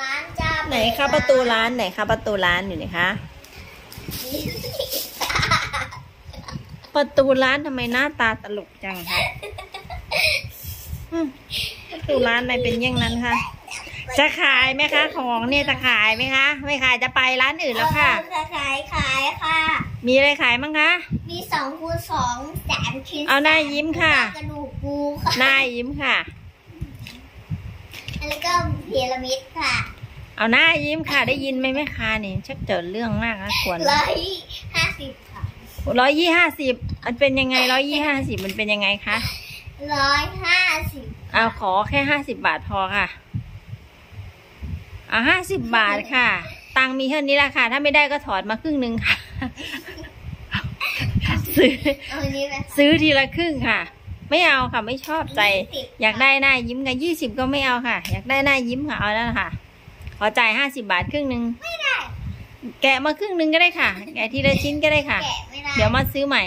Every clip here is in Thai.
ร้านจะไหนคะประตูร้านไหนคะประตูร้านอยู่ไหนคะ ประตูร้านทำไมหน้าตาตลกจังคะอืมประตูร้านอะไรเป็นอย่างนั้นคะจะขายไหมคะ ของเนี่ยจะขายไหมคะ ไม่ขายจะไปร้านอื่นแล้วค่ะเออขายขายค่ะ มีอะไรขายมั้งคะ มีสองคูณสองแสนชิ้นเอาหน้ายิ้มค่ะกระดูกปูค่ะหน้ายิ้มค่ะ แล้วก็พีระมิดค่ะ เอาหน้ายิ้มค่ะ ได้ยินไหมแม่ค้านี่ชักเจอเรื่องมากนะควรร้อยห้าสิบค่ะร้อยยี่ห้าสิบมันเป็นยังไงร้อยยี่ห้าสิบมันเป็นยังไงคะร้อยห้าสิบเอาขอแค่ห้าสิบบาทพอค่ะเอาห้าสิบบาทค่ะ ตังค์มีเท่านี้ละค่ะ ถ้าไม่ได้ก็ถอดมาครึ่งหนึ่งค่ะ ซื้อเอาอันนี้ไปซื้อทีละครึ่งค่ะ ไม่เอาค่ะไม่ชอบใจ อยากได้หน้ายิ้มกันยี่สิบก็ไม่เอาค่ะ อยากได้หน้ายิ้มค่ะเอาแล้วค่ะ ขอจ่ายห้าสิบาทครึ่งหนึ่งไม่ได้แกะมาครึ่งหนึ่งก็ได้ค่ะ แกะทีละชิ้นก็ได้ค่ะแกะไม่ได้เดี๋ยวมาซื้อใหม่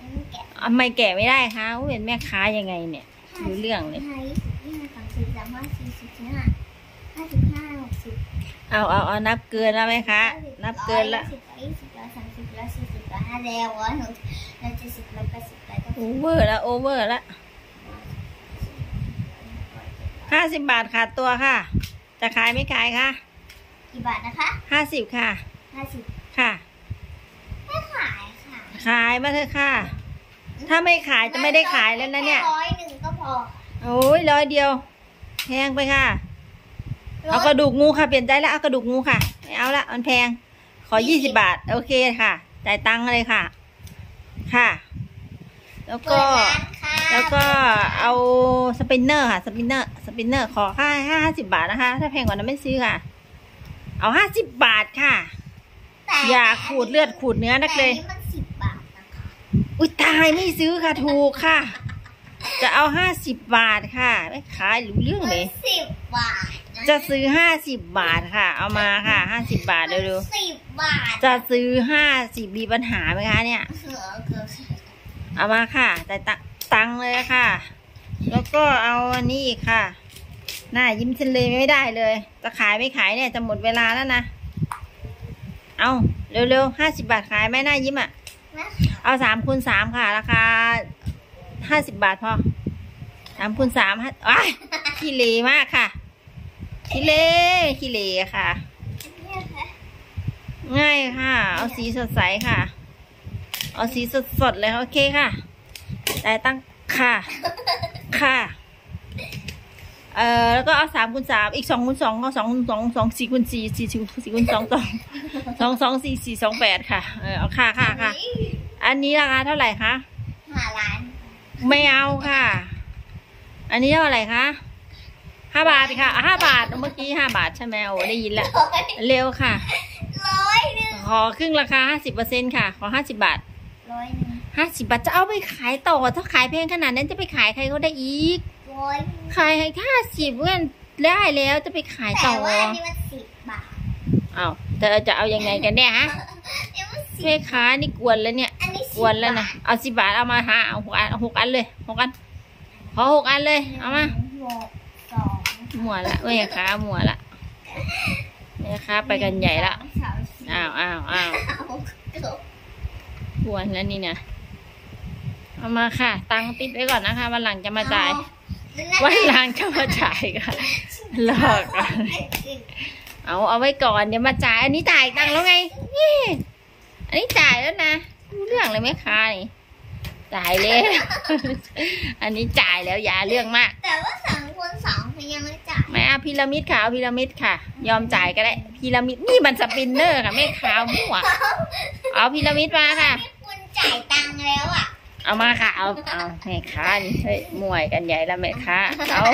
อืมแกะทำไมแกะไม่ได้คะอุ๊ยเป็นแม่ค้ายังไงเนี่ยรู้เรื่องเลยห้ายี่สิบยี่สิบสามสิบสามห้าสี่สิบห้าห้าสิบห้าหกสิบเอาเอาเอานับเกินแล้วไหมคะ นับเกินละร้อยยี่สิบร้อยสามสิบร้อยสี่สิบร้อยห้าแล้วร้อยหกร้อยเจ็ดสิบร้อยแปดสิบร้อยเก้า โอสิบเวอร์แล้วโอเวอร์แล้วห้าสิบบาทขาดตัวค่ะ จะขายไม่ขายคะกี่บาทนะคะห้าสิบค่ะห้าสิบค่ะ ไม่ขายค่ะ ขายมาเถอะค่ะ ถ้าไม่ขายจะไม่ได้ขายแล้วนะเนี่ยแค่ร้อยหนึ่งก็พอโอ้ยร้อยเดียวแพงไปค่ะ เอากระดูกงูค่ะเปลี่ยนใจแล้วเอากระดูกงูค่ะไม่เอาละมันแพง ขอยี่สิบบาท โอเคค่ะ จ่ายตังค์เลยค่ะ ค่ะ แล้วก็เปิดร้านค่ะแล้วก็เอา spinner ค่ะ spinner spinner ขอค่าห้าสิบบาทนะคะ ถ้าแพงกว่านั้นไม่ซื้อค่ะ เอาห้าสิบบาทค่ะแต่อย่าขูดเลือดขูดเนื้อนักเลยแต่อันนี้มันสิบบาทนะคะอุ้ยตายไม่ซื้อค่ะถูกค่ะ จะเอาห้าสิบบาทค่ะไม่ขายรู้เรื่องมัเลนยสิบบาทนจะซื้อห้าสิบบาทค่ะ เอามาค่ะห้าสิบบาทเร็วมันสิบบาทๆจะซื้อห้าสิบมีปัญหาไหมคะเนี่ย เออเกือบเอามาค่ะจ่ตังตังเลยค่ะ แล้วก็เอาอันนี้อีกค่ะ หน้ายิ้มเฉลยไม่ได้เลย จะขายไม่ขายเนี่ยจะหมดเวลาแล้วนะ เอาเร็วๆห้าสิบาทขายไหมหน้ายิ้มอะนะเอาสามคูณสามค่ะ ราคาห้าสิบบาทพอสามคูณสามฮะว้าขี้เหร่มากค่ะขี้เหร่ขี้เหร่ค่ะเล่ค่ะ ง่ายค่ะ เอาสีสดใสค่ะ เอาสีสดสดๆเลยโอเคค่ะ ได้ตั้งค่ะ ค่ะ เอ่อ แล้วก็เอาสามคูณสามอีกสองคูณสองก็สองคูณสองสองสี่คูณสี่สี่สี่สี่คูณสองสองสองสองสี่สี่สองแปดค่ะ เออเอาค่ะค่ะค่ะ อันนี้ราคาเท่าไหร่คะห้าล้าน ไม่เอาค่ะ อันนี้เท่าไหร่คะห้าบาทค่ะห้าบาทเมื่อกี้ห้าบาทใช่ไหมโอ้ได้ยินแล้วร้อยเร็วค่ะร้อยหนึ่งขอครึ่งราคาห้าสิบเปอร์เซ็นค่ะ ขอห้าสิบาท ร้อยหนึ่งห้าสิบาทจะเอาไปขายต่อ ถ้าขายแพงขนาดนั้นจะไปขายใครเขาได้อีก ร้อยหนึ่งขายให้ห้าสิบเงินได้แล้วจะไปขายแต่ต่อว่าอันนี้มันสิบบาทอ้าวเธอจะเอายังไงกันเนี่ยฮะเดี๋ยวมันสิบแม่ค้านี่กวนแล้วเนี่ยอันนี้กสิบวนแล้วนะบาทเอาสิบบาทเอามาหาเอาหกอันเอาหกอันเลยหกอันขอหกอันเลยเอามาหกสองหมัวละแม่ค้าหมัวละแม่ค้าไปกันใหญ่ละสามสี่อ้าวอ้าวอ้าวห้าหกเจ็ด กวนแล้วนี่นะเอามาค่ะ ตังค์ติดไว้ก่อนนะคะวันหลังจะมาจ่ายวันหลังจะมาจ่ายค่ะหลอกก่อนเอาเอาไว้ก่อนเดี๋ยวมาจ่าย อันนี้จ่ายตังค์แล้วไงนี่อันนี้จ่ายแล้วนะรู้เรื่องเลยไหมคะนี่จ่ายแล้วอันนี้จ่ายแล้วอย่าเรื่องมาก แต่ว่าสองคูณสองคือยังไม่จ่ายไม่เอาพีระมิดค่ะเอาพีระมิดค่ะ ยอมจ่ายก็ได้พีระมิดนี่มันสปินเนอร์ค่ะไม่ขาวมั่วเอาพีระมิดมาค่ะที่คุณ จ่ายตังค์แล้วอะ เอามาค่ะ เอา เอาแม่ค้านี่เฮ้ยมวยกันใหญ่แล้วแม่ค้า เอา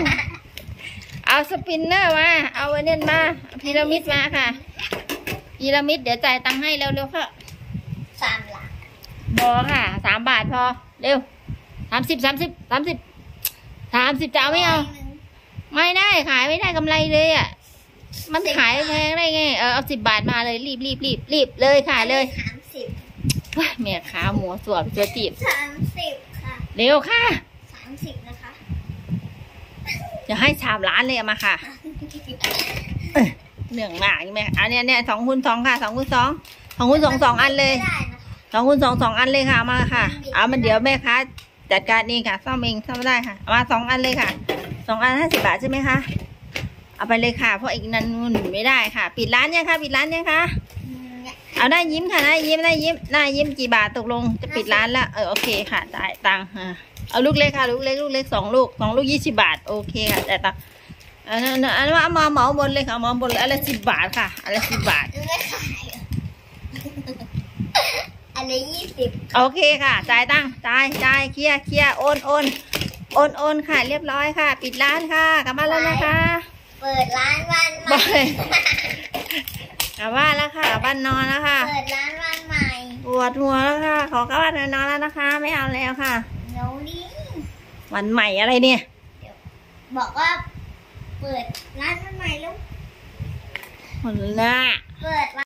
เอาสปินเนอร์มา เอาไว้เน้นมาเอาพีระมิดมาค่ะ พีระมิดเดี๋ยวจ่ายตังค์ให้เร็วๆค่ะสามหลักพอค่ะสามบาทพอ เร็วสามสิบสามสิบสามสิบสามสิบจะเอาไม่เอาร้ยหนึ่งไม่ได้ขายไม่ได้กำไรเลยอะ มันขายแพงได้ไง เออเอาสิบบาทมาเลยรีบรีบรีบรีบเลยขายเลย สามสิบว้ายแม่ค้าหมูสวมตัวจีบสามสิบค่ะ เร็วค่ะสามสิบนะคะจะให้สามล้านเลยเอามาค่ะเรื่องมากใช่ไหมอันเนี้ยเนี่ยสองคูณสองค่ะสองคูณสองสองคูณสองสองอันเลยไม่ได้นะสองคูณสองสองอันเลยค่ะเอามาค่ะ เอามันเดี๋ยวแม่ค้าจัดการเองค่ะซ่อมเองซ่อมได้ค่ะเอามาสองอันเลยค่ะสองอันห้าสิบบาทใช่ไหมคะเอาไปเลยค่ะ เพราะอีกนั้นมันไม่ได้ค่ะ ปิดร้านยังคะปิดร้านยังคะอืม เนี่ยเอาได้ยิ้มค่ะได้ยิ้มได้ยิ้มได้ยิ้มกี่บาทตกลงจะปิดร้านแล้วเออโอเคค่ะจ่ายตังค์อะเอาลูกเล็กค่ะลูกเล็กลูกเล็กสองลูกสองลูกยี่สิบบาทโอเคค่ะจ่ายตังค์อันนั้นอันนั้นเอามาเหมาบนเลยค่ะเหมาบนเลยอันละสิบบาทค่ะอันละสิบบาทไม่ขายเหรออันละยี่สิบโอเคค่ะจ่ายตังค์จ่ายจ่ายเคลียร์เคลียร์โอนโอนโอนโอนค่ะ เรียบร้อยค่ะ ปิดร้านค่ะกลับบ้านแล้วนะคะ เปิดร้านวันใหบม่อย กลับบ้านแล้วค่ะกลับบ้านนอนแล้วค่ะเปิดร้านวันใหม่ปวดหัวแล้วค่ะ ขอกลับบ้านนอนแล้วนะคะ ไม่เอาแล้วค่ะเดี๋ยวนี้วันใหม่อะไรเนี่ย บอกว่า เปิดร้านวันใหม่แล้วคนละเปิดร้าน